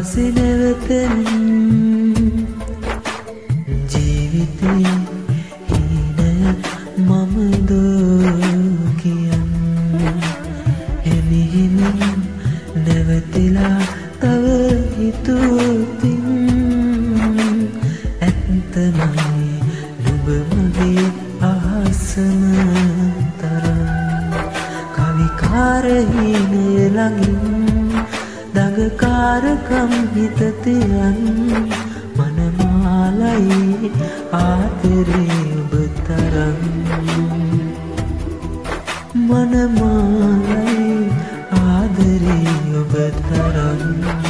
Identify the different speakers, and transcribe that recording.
Speaker 1: පසේ නැවතෙන් ජීවිතේ හීනය මමද කියන්න හෙමිහිමින් නැවතිලා තව හිතුතින් ඇත්තමයි නුබ මගේ අහසම තරම් කවිකාරහීනය ළඟින් දඟකාරකම් හිතතියන් මනමාලයි ආතරේ ඔබ තරම්. මනමාලයි ආදරේ ඔබ තරම්.